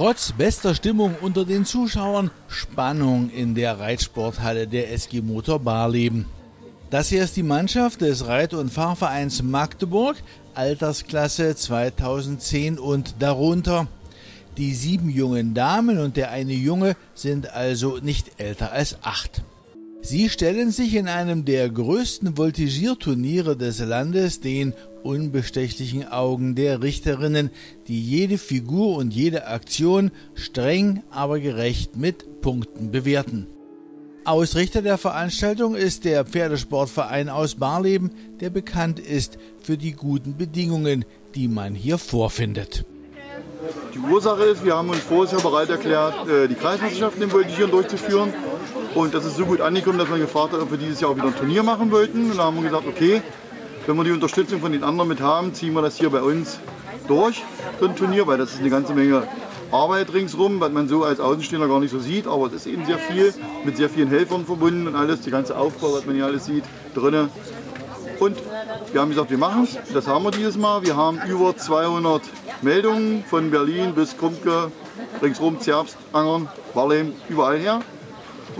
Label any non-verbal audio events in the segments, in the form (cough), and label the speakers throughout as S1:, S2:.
S1: Trotz bester Stimmung unter den Zuschauern Spannung in der Reitsporthalle der SG Motor Barleben. Das hier ist die Mannschaft des Reit- und Fahrvereins Magdeburg, Altersklasse 2010 und darunter. Die sieben jungen Damen und der eine Junge sind also nicht älter als acht. Sie stellen sich in einem der größten Voltigierturniere des Landes den unbestechlichen Augen der Richterinnen, die jede Figur und jede Aktion streng, aber gerecht mit Punkten bewerten. Ausrichter der Veranstaltung ist der Pferdesportverein aus Barleben, der bekannt ist für die guten Bedingungen, die man hier vorfindet.
S2: Die Ursache ist, wir haben uns vorher bereit erklärt, äh, die Kreismeisterschaften im Voltigieren durchzuführen. Und das ist so gut angekommen, dass wir gefragt haben, ob wir dieses Jahr auch wieder ein Turnier machen wollten. Und da haben wir gesagt, okay, wenn wir die Unterstützung von den anderen mit haben, ziehen wir das hier bei uns durch, so ein Turnier, weil das ist eine ganze Menge Arbeit ringsrum, was man so als Außenstehender gar nicht so sieht, aber es ist eben sehr viel, mit sehr vielen Helfern verbunden und alles, die ganze Aufbau, was man hier alles sieht, drinnen. Und wir haben gesagt, wir machen es, das haben wir dieses Mal. Wir haben über 200 Meldungen von Berlin bis Krumke, ringsrum, Zerbst, Angern, Barlem, überall her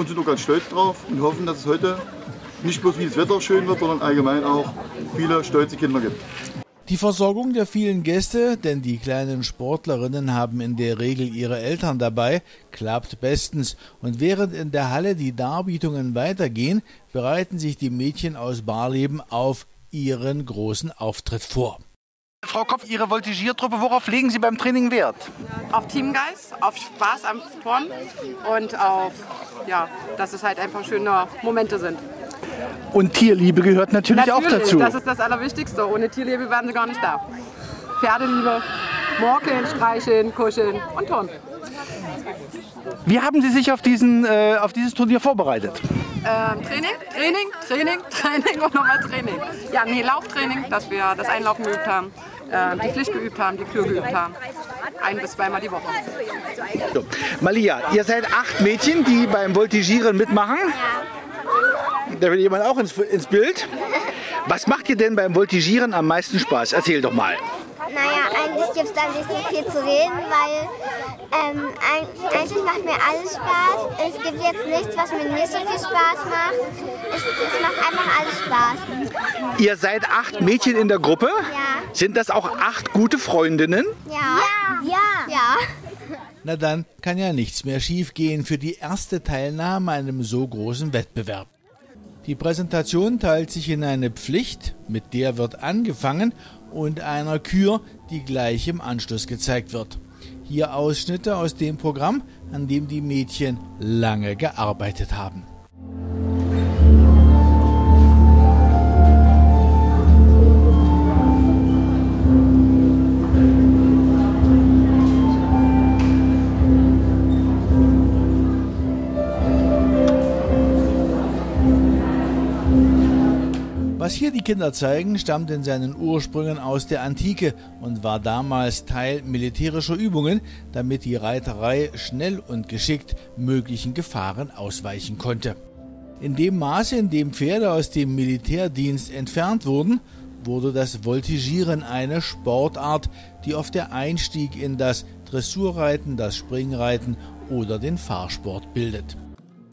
S2: und sind auch ganz stolz drauf und hoffen, dass es heute nicht bloß wie das Wetter schön wird, sondern allgemein auch viele stolze Kinder gibt.
S1: Die Versorgung der vielen Gäste, denn die kleinen Sportlerinnen haben in der Regel ihre Eltern dabei, klappt bestens. Und während in der Halle die Darbietungen weitergehen, bereiten sich die Mädchen aus Barleben auf ihren großen Auftritt vor.
S3: Frau Kopf, Ihre Voltigiertruppe, worauf legen Sie beim Training Wert?
S4: Auf Teamgeist, auf Spaß am Turnen und auf, ja, dass es halt einfach schöne Momente sind.
S3: Und Tierliebe gehört natürlich,
S4: Natürlich,
S3: auch dazu.
S4: das ist das Allerwichtigste. Ohne Tierliebe wären sie gar nicht da. Pferdeliebe, morkeln, streicheln, kuscheln und turnen.
S3: Wie haben Sie sich auf, diesen, äh, auf dieses Turnier vorbereitet?
S4: Ähm, Training, Training, Training, (laughs) Training und nochmal Training. Ja, nee, Lauftraining, dass wir das Einlaufen geübt haben, äh, die Pflicht geübt haben, die Kür geübt haben. Ein bis zweimal die Woche.
S3: So. Malia, ihr seid acht Mädchen, die beim Voltigieren mitmachen. Da will jemand auch ins, ins Bild. Was macht dir denn beim Voltigieren am meisten Spaß? Erzähl doch mal.
S5: Naja, eigentlich gibt es da nicht so viel zu reden, weil ähm, ein, eigentlich macht mir alles Spaß. Es gibt jetzt nichts, was mir nicht so viel Spaß macht. Es, es macht einfach alles Spaß.
S3: Ihr seid acht Mädchen in der Gruppe.
S5: Ja.
S3: Sind das auch acht gute Freundinnen?
S5: Ja. Ja. Ja.
S1: Na dann kann ja nichts mehr schiefgehen für die erste Teilnahme an einem so großen Wettbewerb. Die Präsentation teilt sich in eine Pflicht, mit der wird angefangen, und einer Kür, die gleich im Anschluss gezeigt wird. Hier Ausschnitte aus dem Programm, an dem die Mädchen lange gearbeitet haben. Was hier die Kinder zeigen, stammt in seinen Ursprüngen aus der Antike und war damals Teil militärischer Übungen, damit die Reiterei schnell und geschickt möglichen Gefahren ausweichen konnte. In dem Maße, in dem Pferde aus dem Militärdienst entfernt wurden, wurde das Voltigieren eine Sportart, die oft der Einstieg in das Dressurreiten, das Springreiten oder den Fahrsport bildet.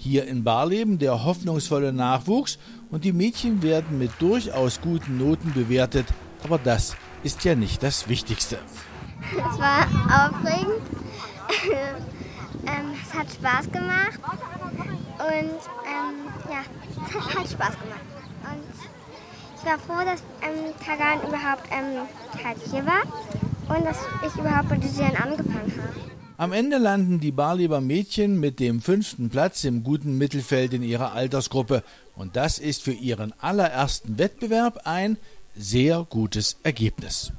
S1: Hier in Barleben der hoffnungsvolle Nachwuchs und die Mädchen werden mit durchaus guten Noten bewertet, aber das ist ja nicht das Wichtigste.
S5: Es war aufregend. (laughs) ähm, es hat Spaß gemacht. Und ähm, ja, es hat halt Spaß gemacht. Und ich war froh, dass ähm, Tagan überhaupt ähm, halt hier war und dass ich überhaupt mit Digieren angefangen habe.
S1: Am Ende landen die Barleber Mädchen mit dem fünften Platz im guten Mittelfeld in ihrer Altersgruppe. Und das ist für ihren allerersten Wettbewerb ein sehr gutes Ergebnis.